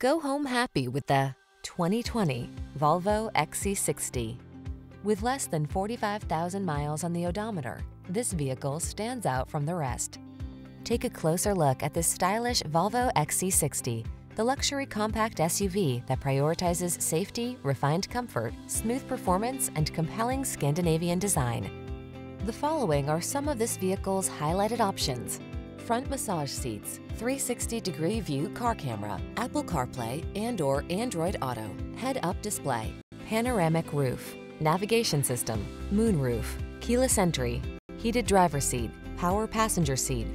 Go home happy with the 2020 Volvo XC60. With less than 45,000 miles on the odometer, this vehicle stands out from the rest. Take a closer look at this stylish Volvo XC60, the luxury compact SUV that prioritizes safety, refined comfort, smooth performance, and compelling Scandinavian design. The following are some of this vehicle's highlighted options. Front massage seats, 360-degree view car camera, Apple CarPlay and or Android Auto, head-up display, panoramic roof, navigation system, moonroof, keyless entry, heated driver seat, power passenger seat.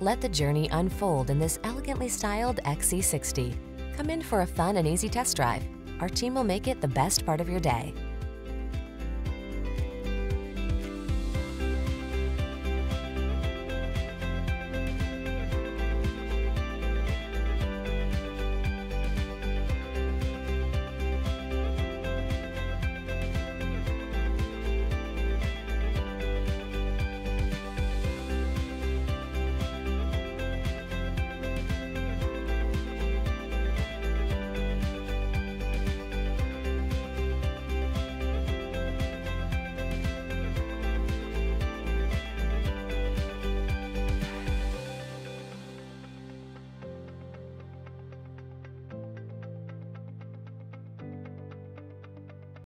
Let the journey unfold in this elegantly styled XC60. Come in for a fun and easy test drive. Our team will make it the best part of your day.